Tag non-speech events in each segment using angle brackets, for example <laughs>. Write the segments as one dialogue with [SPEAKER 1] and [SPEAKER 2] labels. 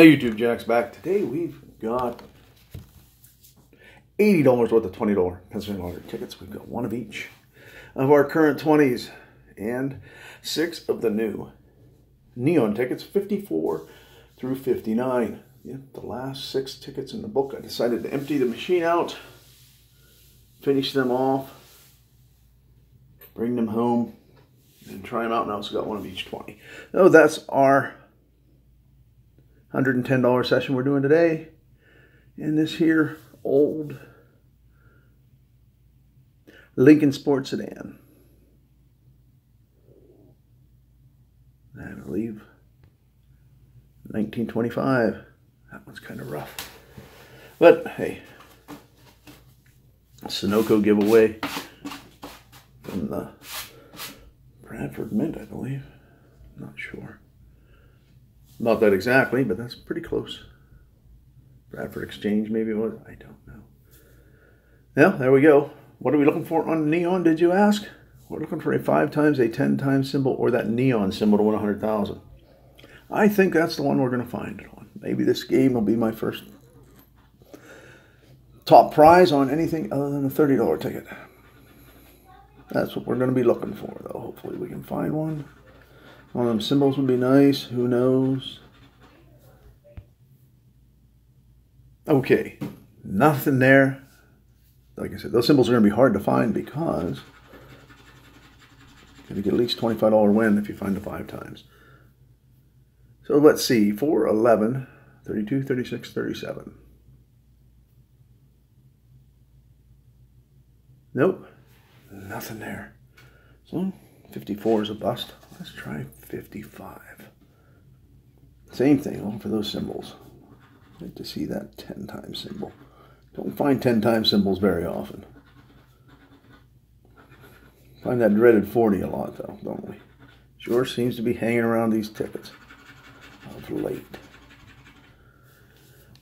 [SPEAKER 1] Now YouTube Jack's back. Today we've got $80 worth of $20 Pennsylvania lottery tickets. We've got one of each of our current 20s and six of the new neon tickets, 54 through 59. Yeah, the last six tickets in the book. I decided to empty the machine out, finish them off, bring them home, and try them out. Now it's got one of each 20. So that's our $110 session we're doing today. And this here old Lincoln Sport Sedan. I believe 1925. That one's kind of rough. But hey, Sunoco giveaway from the Bradford Mint, I believe. Not sure. Not that exactly, but that's pretty close. Bradford Exchange, maybe it was. I don't know. Yeah, there we go. What are we looking for on neon, did you ask? We're looking for a 5 times, a 10 times symbol, or that neon symbol to win 100000 I think that's the one we're going to find it on. Maybe this game will be my first top prize on anything other than a $30 ticket. That's what we're going to be looking for, though. Hopefully we can find one. One of them symbols would be nice. Who knows? Okay. Nothing there. Like I said, those symbols are going to be hard to find because you get at least $25 win if you find it five times. So let's see. 4, 11, 32, 36, 37. Nope. Nothing there. So 54 is a bust. Let's try 55. Same thing, all for those symbols. Like to see that 10 times symbol. Don't find 10 times symbols very often. Find that dreaded 40 a lot though, don't we? Sure seems to be hanging around these tickets oh, of late.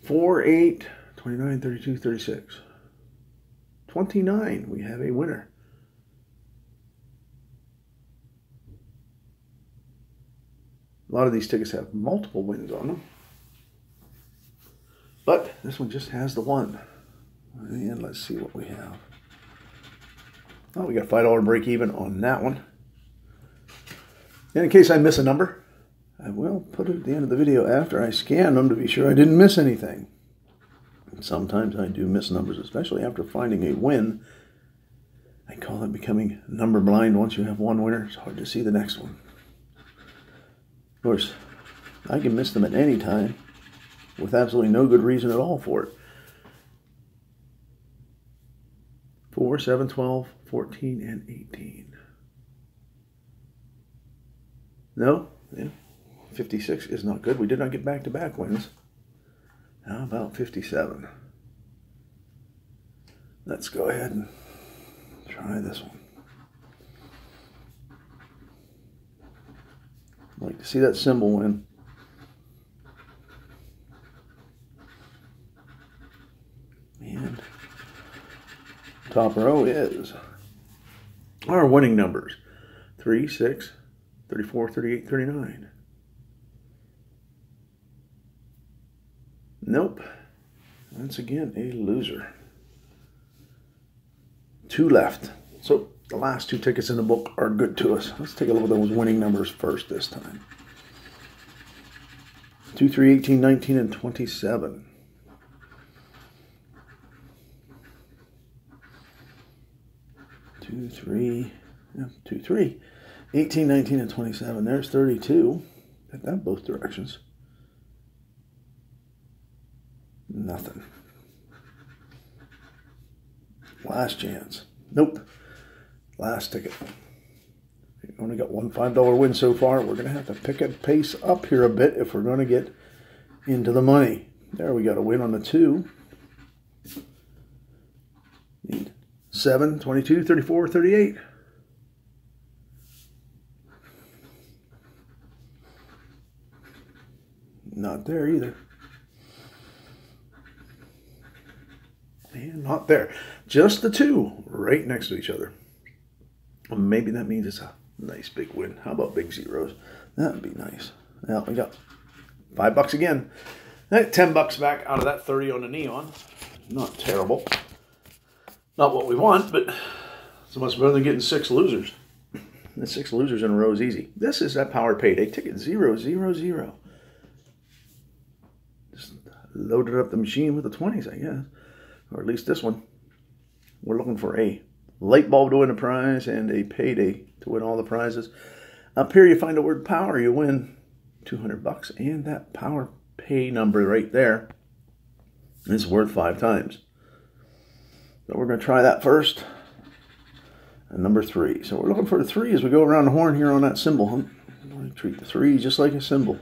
[SPEAKER 1] 4, 8, 29, 32, 36. 29, we have a winner. A lot of these tickets have multiple wins on them. But this one just has the one. And let's see what we have. Oh, we got $5 break even on that one. And in case I miss a number, I will put it at the end of the video after I scan them to be sure I didn't miss anything. And sometimes I do miss numbers, especially after finding a win. I call it becoming number blind. Once you have one winner, it's hard to see the next one. Of course, I can miss them at any time with absolutely no good reason at all for it. 4, 7, 12, 14, and 18. No? Yeah. 56 is not good. We did not get back-to-back -back wins. How about 57? Let's go ahead and try this one. Like to see that symbol win. And top row is our winning numbers 3, 6, 34, 38, 39. Nope. Once again, a loser. Two left. So the last two tickets in the book are good to us. Let's take a look at those winning numbers first this time. 2, 3, 18, 19, and 27. Two, three, yeah, two, three. 18, 19, and 27. There's 32. Got that both directions. Nothing. Last chance. Nope. Last ticket. We only got one $5 win so far. We're going to have to pick a pace up here a bit if we're going to get into the money. There we got a win on the two. Need 7, 22, 34, 38. Not there either. And not there. Just the two right next to each other. Maybe that means it's a nice big win. How about big zeros? That would be nice. Now we got five bucks again. That 10 bucks back out of that 30 on the neon. Not terrible. Not what we want, but it's much better than getting six losers. The six losers in a row is easy. This is that power payday ticket zero zero zero. Just loaded up the machine with the 20s, I guess. Or at least this one. We're looking for a light bulb to win a prize and a payday to win all the prizes. Up here you find the word power, you win 200 bucks and that power pay number right there is worth five times. So we're going to try that first. And number three. So we're looking for the three as we go around the horn here on that symbol hunt. We treat the three just like a symbol.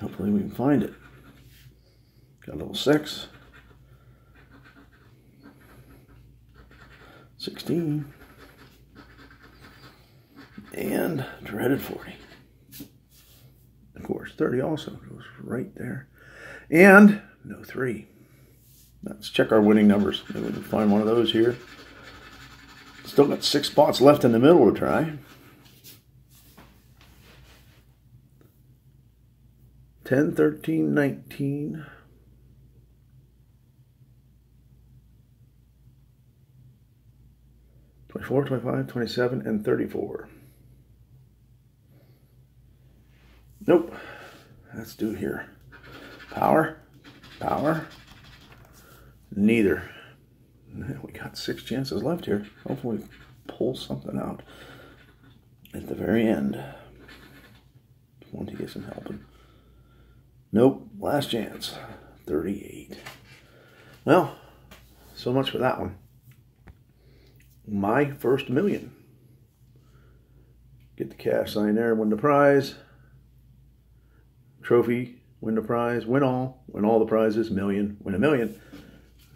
[SPEAKER 1] Hopefully we can find it. Got a little six. 16. And dreaded 40. Of course, 30 also goes right there. And no three. Let's check our winning numbers. Maybe we can find one of those here. Still got six spots left in the middle to try. Ten, thirteen, nineteen. Twenty-four, twenty-five, twenty-seven, and thirty-four. Nope. Let's do here. Power, power, neither. We got six chances left here. Hopefully pull something out at the very end. Want to get some helping. Nope, last chance. 38. Well, so much for that one. My first million. Get the cash sign there, win the prize. Trophy, win the prize, win all, win all the prizes, million, win a million.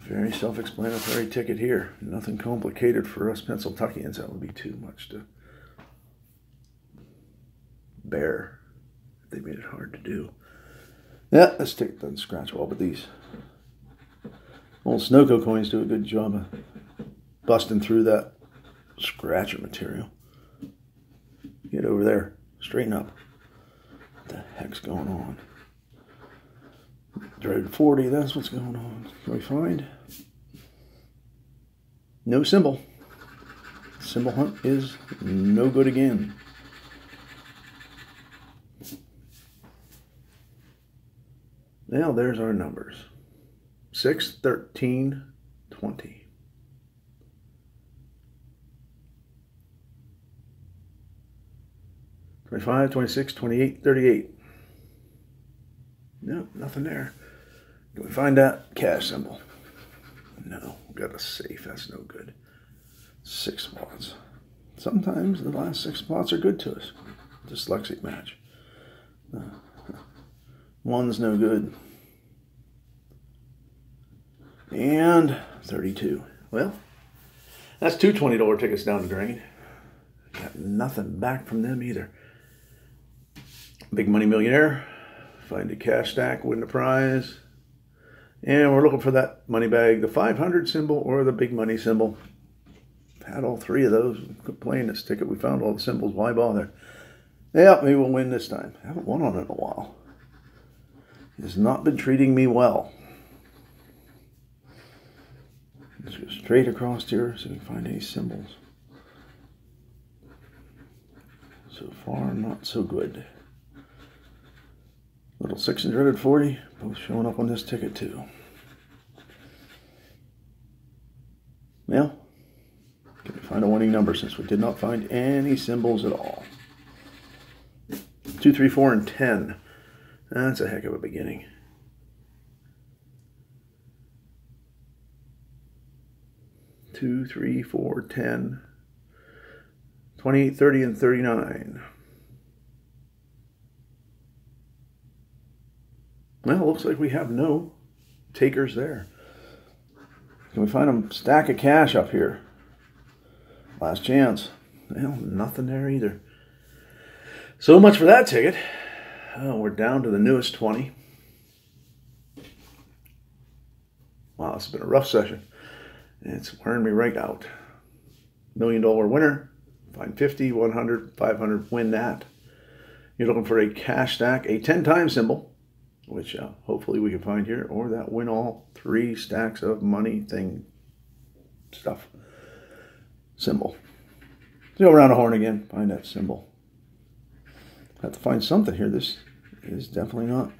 [SPEAKER 1] Very self-explanatory ticket here. Nothing complicated for us Pennsylvanians. That would be too much to bear. They made it hard to do. Yeah, this ticket doesn't scratch well, but these old Sunoco coins do a good job of busting through that scratcher material. Get over there. Straighten up. What the heck's going on? Dreaded 40, that's what's going on. Can we find? No symbol. Symbol hunt is no good again. Now there's our numbers. 6, 13, 20. Twenty-five, twenty-six, twenty-eight, thirty-eight. No, nothing there. Can we find that cash symbol? No, we got a safe. That's no good. Six spots. Sometimes the last six spots are good to us. Dyslexic match. Uh, one's no good. And 32. Well, that's two $20 tickets down the drain. Got nothing back from them either. Big Money Millionaire. Find a cash stack, win the prize. And we're looking for that money bag, the 500 symbol or the big money symbol. Had all three of those. playing this ticket. We found all the symbols. Why bother? Yeah, maybe we'll win this time. I haven't won on it in a while. Has not been treating me well. Let's go straight across here so we can find any symbols. So far, not so good. Little 640, both showing up on this ticket too. Well, can we find a winning number since we did not find any symbols at all? 2, 3, 4, and 10. That's a heck of a beginning. Two, three, four, ten, twenty-eight, thirty, and 39. Well, looks like we have no takers there. Can we find a stack of cash up here? Last chance. Well, nothing there either. So much for that ticket. Oh, we're down to the newest 20. Wow, this has been a rough session. It's wearing me right out. Million dollar winner. Find 50, 100, 500, win that. You're looking for a cash stack, a 10 time symbol which uh, hopefully we can find here, or that win all three stacks of money thing stuff symbol. Go around a horn again, find that symbol. Have to find something here. This is definitely not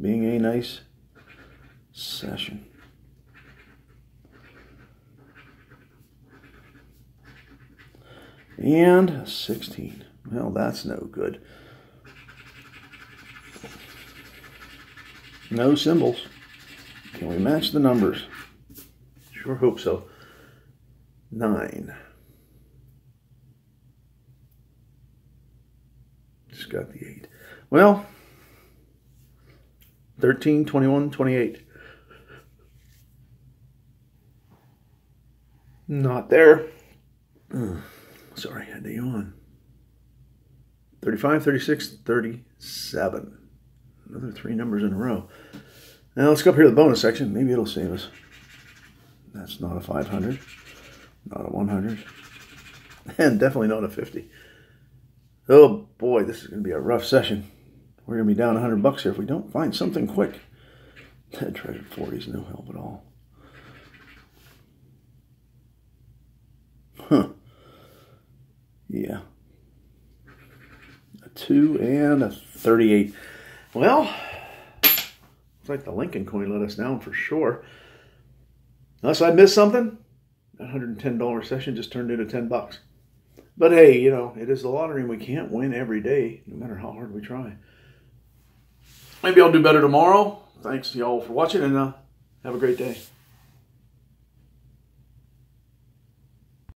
[SPEAKER 1] being a nice session. And 16. Well, that's no good. No symbols. Can we match the numbers? Sure hope so. Nine. Just got the eight. Well, 13, 21, 28. Not there. Sorry, I had to yawn. 35, 36, 37. Another three numbers in a row. Now let's go up here to the bonus section. Maybe it'll save us. That's not a 500. Not a 100. <laughs> And definitely not a 50. Oh boy, this is going to be a rough session. We're going to be down 100 bucks here if we don't find something quick. <laughs> That treasure 40 is no help at all. Huh. Yeah. A 2 and a 38. Well, looks like the Lincoln coin let us down for sure. Unless I missed something, that $110 session just turned into 10 bucks. But hey, you know, it is the lottery and we can't win every day, no matter how hard we try. Maybe I'll do better tomorrow. Thanks to y'all for watching and uh, have a great day.